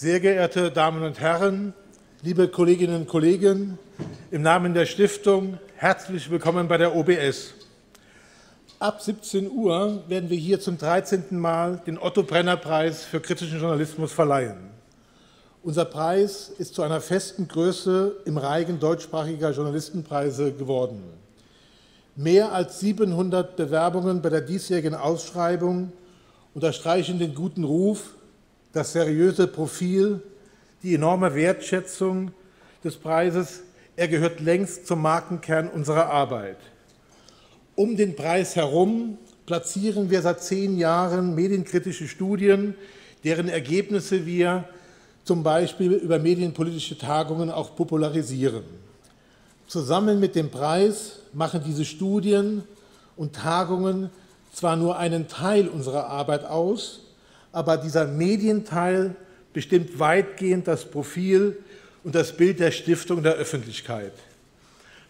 Sehr geehrte Damen und Herren, liebe Kolleginnen und Kollegen, im Namen der Stiftung herzlich willkommen bei der OBS. Ab 17 Uhr werden wir hier zum 13. Mal den Otto Brenner Preis für kritischen Journalismus verleihen. Unser Preis ist zu einer festen Größe im Reigen deutschsprachiger Journalistenpreise geworden. Mehr als 700 Bewerbungen bei der diesjährigen Ausschreibung unterstreichen den guten Ruf, das seriöse Profil, die enorme Wertschätzung des Preises. Er gehört längst zum Markenkern unserer Arbeit. Um den Preis herum platzieren wir seit zehn Jahren medienkritische Studien, deren Ergebnisse wir zum Beispiel über medienpolitische Tagungen auch popularisieren. Zusammen mit dem Preis machen diese Studien und Tagungen zwar nur einen Teil unserer Arbeit aus, aber dieser Medienteil bestimmt weitgehend das Profil und das Bild der Stiftung der Öffentlichkeit.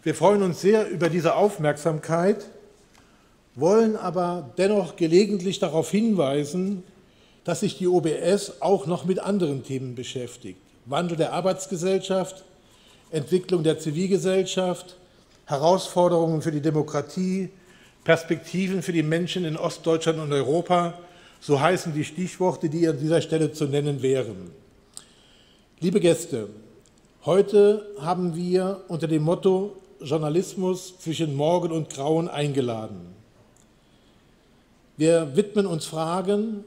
Wir freuen uns sehr über diese Aufmerksamkeit, wollen aber dennoch gelegentlich darauf hinweisen, dass sich die OBS auch noch mit anderen Themen beschäftigt. Wandel der Arbeitsgesellschaft, Entwicklung der Zivilgesellschaft, Herausforderungen für die Demokratie, Perspektiven für die Menschen in Ostdeutschland und Europa so heißen die Stichworte, die an dieser Stelle zu nennen wären. Liebe Gäste, heute haben wir unter dem Motto Journalismus zwischen Morgen und Grauen eingeladen. Wir widmen uns Fragen,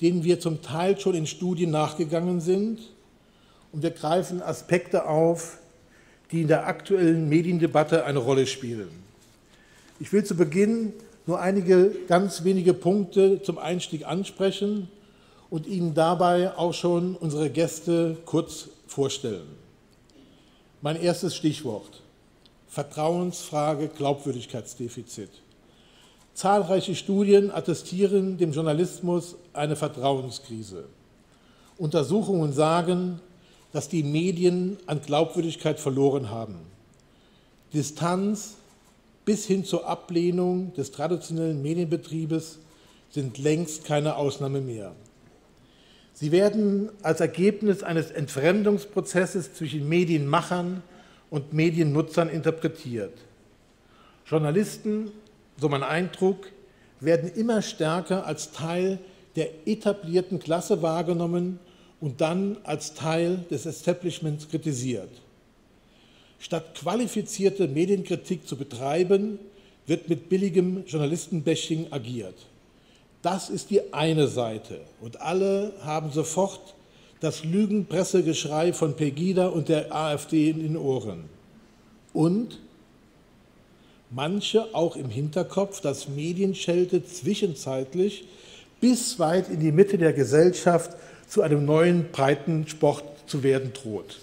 denen wir zum Teil schon in Studien nachgegangen sind und wir greifen Aspekte auf, die in der aktuellen Mediendebatte eine Rolle spielen. Ich will zu Beginn nur einige ganz wenige Punkte zum Einstieg ansprechen und Ihnen dabei auch schon unsere Gäste kurz vorstellen. Mein erstes Stichwort. Vertrauensfrage, Glaubwürdigkeitsdefizit. Zahlreiche Studien attestieren dem Journalismus eine Vertrauenskrise. Untersuchungen sagen, dass die Medien an Glaubwürdigkeit verloren haben. Distanz, bis hin zur Ablehnung des traditionellen Medienbetriebes sind längst keine Ausnahme mehr. Sie werden als Ergebnis eines Entfremdungsprozesses zwischen Medienmachern und Mediennutzern interpretiert. Journalisten, so mein Eindruck, werden immer stärker als Teil der etablierten Klasse wahrgenommen und dann als Teil des Establishments kritisiert. Statt qualifizierte Medienkritik zu betreiben, wird mit billigem Journalistenbashing agiert. Das ist die eine Seite. Und alle haben sofort das Lügenpressegeschrei von Pegida und der AfD in den Ohren. Und manche auch im Hinterkopf, dass Medienschelte zwischenzeitlich bis weit in die Mitte der Gesellschaft zu einem neuen breiten Sport zu werden droht.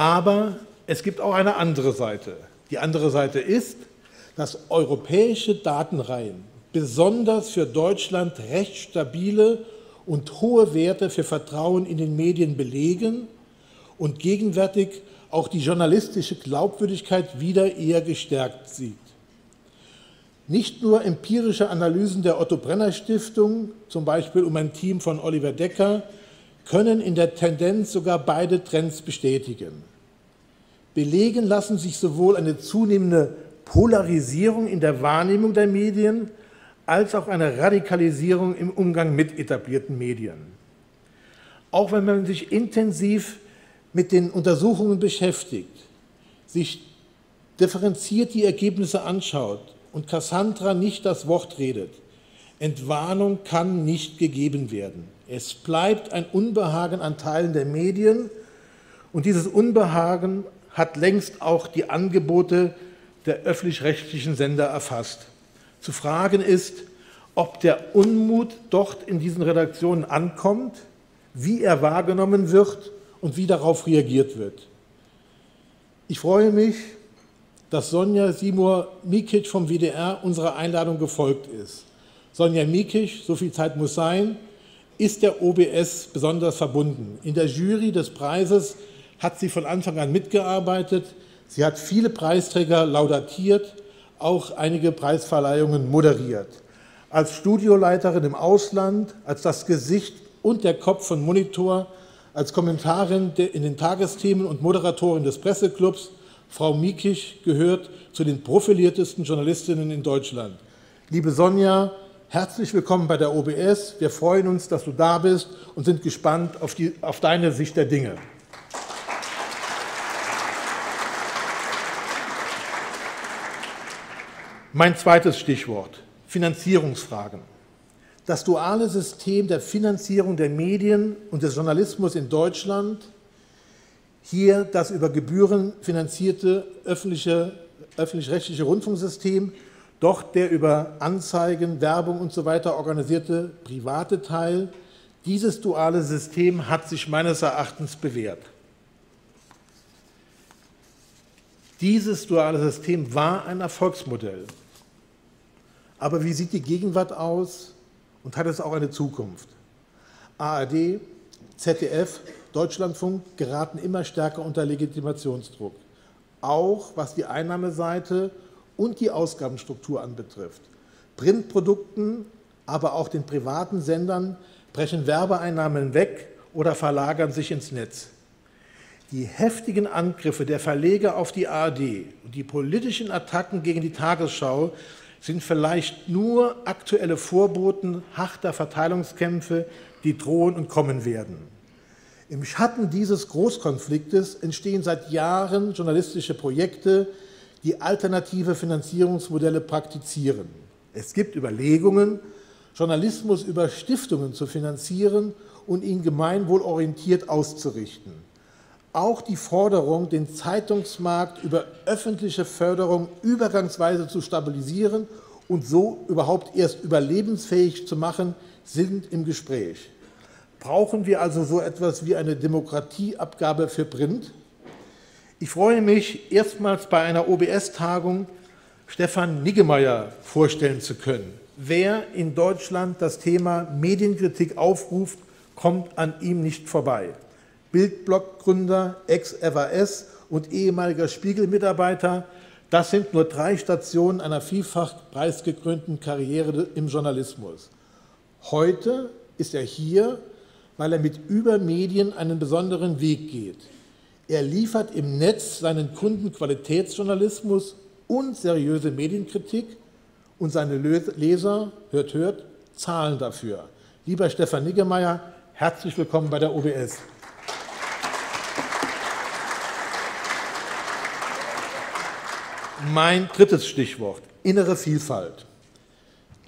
Aber es gibt auch eine andere Seite. Die andere Seite ist, dass europäische Datenreihen besonders für Deutschland recht stabile und hohe Werte für Vertrauen in den Medien belegen und gegenwärtig auch die journalistische Glaubwürdigkeit wieder eher gestärkt sieht. Nicht nur empirische Analysen der Otto Brenner Stiftung, zum Beispiel um ein Team von Oliver Decker, können in der Tendenz sogar beide Trends bestätigen. Belegen lassen sich sowohl eine zunehmende Polarisierung in der Wahrnehmung der Medien als auch eine Radikalisierung im Umgang mit etablierten Medien. Auch wenn man sich intensiv mit den Untersuchungen beschäftigt, sich differenziert die Ergebnisse anschaut und Cassandra nicht das Wort redet, Entwarnung kann nicht gegeben werden. Es bleibt ein Unbehagen an Teilen der Medien und dieses Unbehagen hat längst auch die Angebote der öffentlich-rechtlichen Sender erfasst. Zu fragen ist, ob der Unmut dort in diesen Redaktionen ankommt, wie er wahrgenommen wird und wie darauf reagiert wird. Ich freue mich, dass Sonja Simur Mikic vom WDR unserer Einladung gefolgt ist. Sonja Mikic, so viel Zeit muss sein, ist der OBS besonders verbunden. In der Jury des Preises hat sie von Anfang an mitgearbeitet. Sie hat viele Preisträger laudatiert, auch einige Preisverleihungen moderiert. Als Studioleiterin im Ausland, als das Gesicht und der Kopf von Monitor, als Kommentarin in den Tagesthemen und Moderatorin des Presseclubs. Frau Miekisch gehört zu den profiliertesten Journalistinnen in Deutschland. Liebe Sonja, herzlich willkommen bei der OBS. Wir freuen uns, dass du da bist und sind gespannt auf, die, auf deine Sicht der Dinge. Mein zweites Stichwort, Finanzierungsfragen. Das duale System der Finanzierung der Medien und des Journalismus in Deutschland, hier das über Gebühren finanzierte öffentlich-rechtliche Rundfunksystem, doch der über Anzeigen, Werbung und so weiter organisierte private Teil, dieses duale System hat sich meines Erachtens bewährt. Dieses duale System war ein Erfolgsmodell. Aber wie sieht die Gegenwart aus und hat es auch eine Zukunft? ARD, ZDF, Deutschlandfunk geraten immer stärker unter Legitimationsdruck, auch was die Einnahmeseite und die Ausgabenstruktur anbetrifft. Printprodukten, aber auch den privaten Sendern brechen Werbeeinnahmen weg oder verlagern sich ins Netz. Die heftigen Angriffe der Verleger auf die ARD und die politischen Attacken gegen die Tagesschau sind vielleicht nur aktuelle Vorboten harter Verteilungskämpfe, die drohen und kommen werden. Im Schatten dieses Großkonfliktes entstehen seit Jahren journalistische Projekte, die alternative Finanzierungsmodelle praktizieren. Es gibt Überlegungen, Journalismus über Stiftungen zu finanzieren und ihn gemeinwohlorientiert auszurichten. Auch die Forderung, den Zeitungsmarkt über öffentliche Förderung übergangsweise zu stabilisieren und so überhaupt erst überlebensfähig zu machen, sind im Gespräch. Brauchen wir also so etwas wie eine Demokratieabgabe für Print? Ich freue mich, erstmals bei einer OBS-Tagung Stefan Niggemeier vorstellen zu können. Wer in Deutschland das Thema Medienkritik aufruft, kommt an ihm nicht vorbei. Bildblock-Gründer, Ex-FAS und ehemaliger Spiegel-Mitarbeiter, das sind nur drei Stationen einer vielfach preisgekrönten Karriere im Journalismus. Heute ist er hier, weil er mit Übermedien einen besonderen Weg geht. Er liefert im Netz seinen Kunden Qualitätsjournalismus und seriöse Medienkritik und seine Leser, hört, hört, zahlen dafür. Lieber Stefan Niggemeier, herzlich willkommen bei der OBS. Mein drittes Stichwort, innere Vielfalt.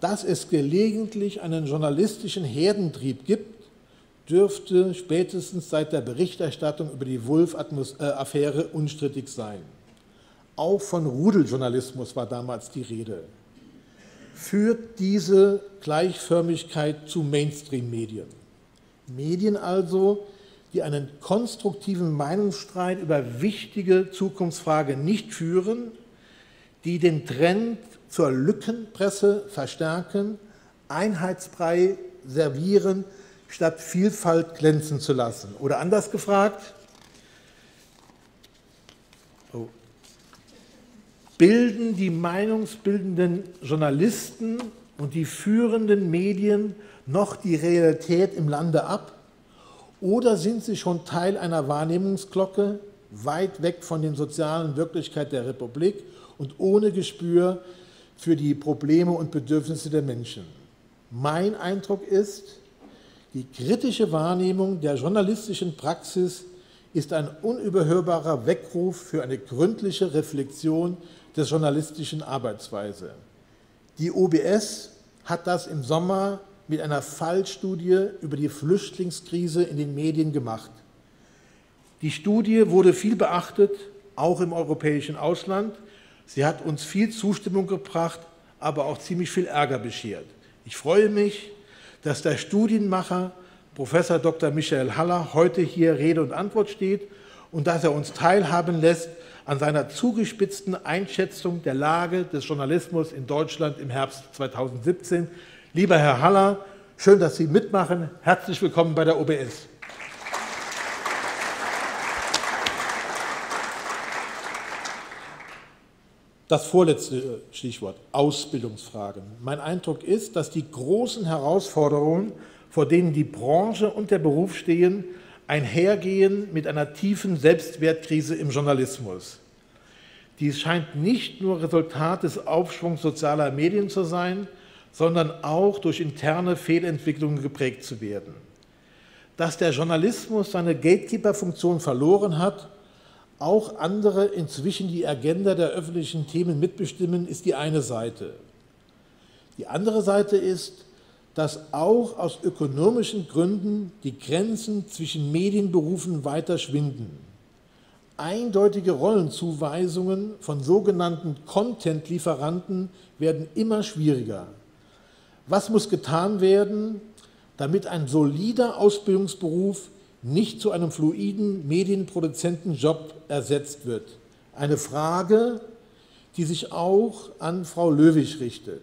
Dass es gelegentlich einen journalistischen Herdentrieb gibt, dürfte spätestens seit der Berichterstattung über die Wulff-Affäre unstrittig sein. Auch von Rudeljournalismus war damals die Rede. Führt diese Gleichförmigkeit zu Mainstream-Medien? Medien also, die einen konstruktiven Meinungsstreit über wichtige Zukunftsfragen nicht führen, die den Trend zur Lückenpresse verstärken, Einheitsbrei servieren, statt Vielfalt glänzen zu lassen. Oder anders gefragt, oh, bilden die meinungsbildenden Journalisten und die führenden Medien noch die Realität im Lande ab? Oder sind sie schon Teil einer Wahrnehmungsglocke, weit weg von den sozialen Wirklichkeit der Republik und ohne Gespür für die Probleme und Bedürfnisse der Menschen. Mein Eindruck ist, die kritische Wahrnehmung der journalistischen Praxis ist ein unüberhörbarer Weckruf für eine gründliche Reflexion der journalistischen Arbeitsweise. Die OBS hat das im Sommer mit einer Fallstudie über die Flüchtlingskrise in den Medien gemacht. Die Studie wurde viel beachtet, auch im europäischen Ausland. Sie hat uns viel Zustimmung gebracht, aber auch ziemlich viel Ärger beschert. Ich freue mich, dass der Studienmacher Professor Dr. Michael Haller heute hier Rede und Antwort steht und dass er uns teilhaben lässt an seiner zugespitzten Einschätzung der Lage des Journalismus in Deutschland im Herbst 2017. Lieber Herr Haller, schön, dass Sie mitmachen. Herzlich willkommen bei der OBS. Das vorletzte äh, Stichwort, Ausbildungsfragen. Mein Eindruck ist, dass die großen Herausforderungen, vor denen die Branche und der Beruf stehen, einhergehen mit einer tiefen Selbstwertkrise im Journalismus. Dies scheint nicht nur Resultat des Aufschwungs sozialer Medien zu sein, sondern auch durch interne Fehlentwicklungen geprägt zu werden. Dass der Journalismus seine Gatekeeper-Funktion verloren hat, auch andere inzwischen die Agenda der öffentlichen Themen mitbestimmen, ist die eine Seite. Die andere Seite ist, dass auch aus ökonomischen Gründen die Grenzen zwischen Medienberufen weiter schwinden. Eindeutige Rollenzuweisungen von sogenannten Content-Lieferanten werden immer schwieriger. Was muss getan werden, damit ein solider Ausbildungsberuf nicht zu einem fluiden Medienproduzentenjob ersetzt wird? Eine Frage, die sich auch an Frau Löwig richtet.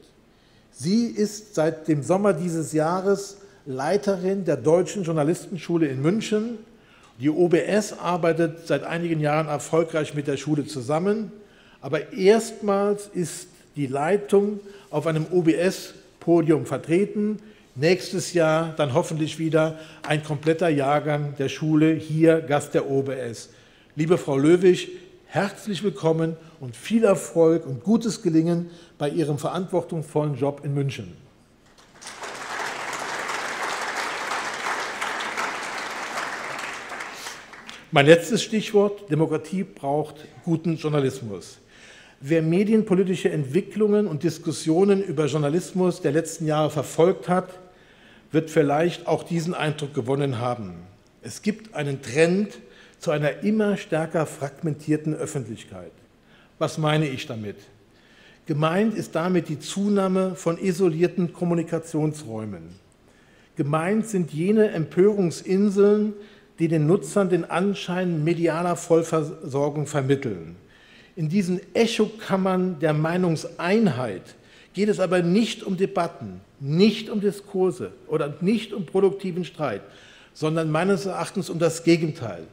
Sie ist seit dem Sommer dieses Jahres Leiterin der Deutschen Journalistenschule in München. Die OBS arbeitet seit einigen Jahren erfolgreich mit der Schule zusammen, aber erstmals ist die Leitung auf einem OBS Podium vertreten. Nächstes Jahr dann hoffentlich wieder ein kompletter Jahrgang der Schule, hier Gast der OBS. Liebe Frau Löwig, herzlich willkommen und viel Erfolg und gutes Gelingen bei Ihrem verantwortungsvollen Job in München. Mein letztes Stichwort, Demokratie braucht guten Journalismus. Wer medienpolitische Entwicklungen und Diskussionen über Journalismus der letzten Jahre verfolgt hat, wird vielleicht auch diesen Eindruck gewonnen haben. Es gibt einen Trend zu einer immer stärker fragmentierten Öffentlichkeit. Was meine ich damit? Gemeint ist damit die Zunahme von isolierten Kommunikationsräumen. Gemeint sind jene Empörungsinseln, die den Nutzern den Anschein medialer Vollversorgung vermitteln. In diesen Echokammern der Meinungseinheit geht es aber nicht um Debatten, nicht um Diskurse oder nicht um produktiven Streit, sondern meines Erachtens um das Gegenteil,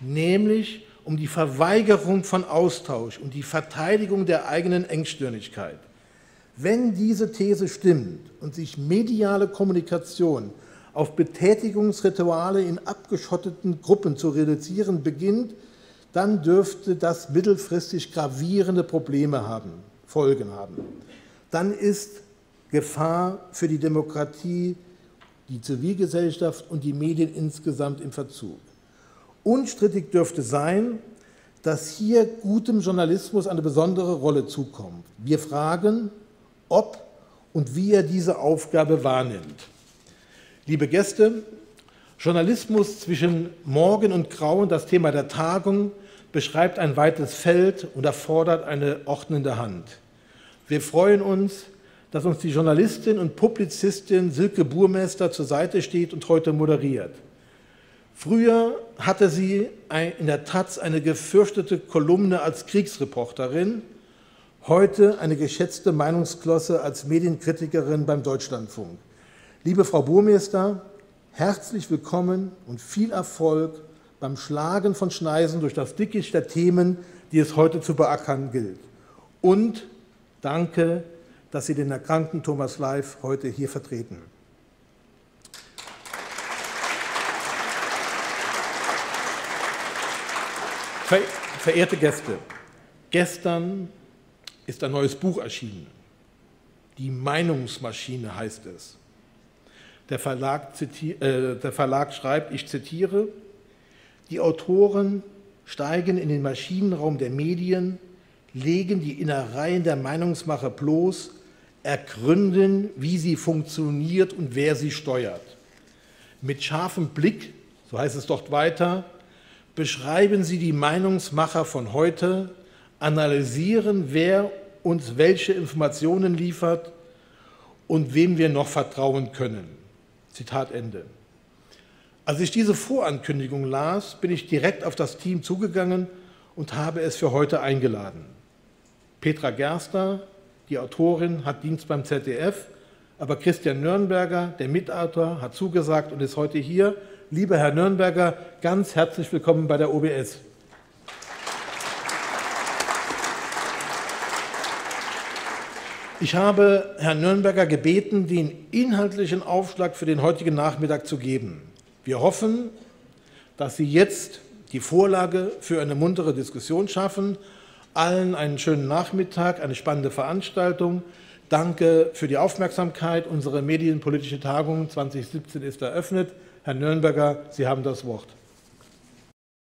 nämlich um die Verweigerung von Austausch und die Verteidigung der eigenen Engstirnigkeit. Wenn diese These stimmt und sich mediale Kommunikation auf Betätigungsrituale in abgeschotteten Gruppen zu reduzieren beginnt, dann dürfte das mittelfristig gravierende Probleme haben, Folgen haben. Dann ist Gefahr für die Demokratie, die Zivilgesellschaft und die Medien insgesamt im Verzug. Unstrittig dürfte sein, dass hier gutem Journalismus eine besondere Rolle zukommt. Wir fragen, ob und wie er diese Aufgabe wahrnimmt. Liebe Gäste, Journalismus zwischen Morgen und Grauen, das Thema der Tagung, beschreibt ein weites Feld und erfordert eine ordnende Hand. Wir freuen uns, dass uns die Journalistin und Publizistin Silke Burmeister zur Seite steht und heute moderiert. Früher hatte sie in der Taz eine gefürchtete Kolumne als Kriegsreporterin, heute eine geschätzte Meinungsklosse als Medienkritikerin beim Deutschlandfunk. Liebe Frau Burmeister, herzlich willkommen und viel Erfolg beim Schlagen von Schneisen durch das Dickicht der Themen, die es heute zu beackern gilt. Und danke, dass Sie den erkrankten Thomas Leif heute hier vertreten. Verehrte Gäste, gestern ist ein neues Buch erschienen. Die Meinungsmaschine heißt es. Der Verlag, äh, der Verlag schreibt, ich zitiere, die Autoren steigen in den Maschinenraum der Medien, legen die Innereien der Meinungsmacher bloß, ergründen, wie sie funktioniert und wer sie steuert. Mit scharfem Blick, so heißt es dort weiter, beschreiben sie die Meinungsmacher von heute, analysieren, wer uns welche Informationen liefert und wem wir noch vertrauen können. Zitat Ende. Als ich diese Vorankündigung las, bin ich direkt auf das Team zugegangen und habe es für heute eingeladen. Petra Gerster, die Autorin, hat Dienst beim ZDF, aber Christian Nürnberger, der Mitautor, hat zugesagt und ist heute hier. Lieber Herr Nürnberger, ganz herzlich willkommen bei der OBS. Ich habe Herrn Nürnberger gebeten, den inhaltlichen Aufschlag für den heutigen Nachmittag zu geben. Wir hoffen, dass Sie jetzt die Vorlage für eine muntere Diskussion schaffen. Allen einen schönen Nachmittag, eine spannende Veranstaltung. Danke für die Aufmerksamkeit. Unsere medienpolitische Tagung 2017 ist eröffnet. Herr Nürnberger, Sie haben das Wort.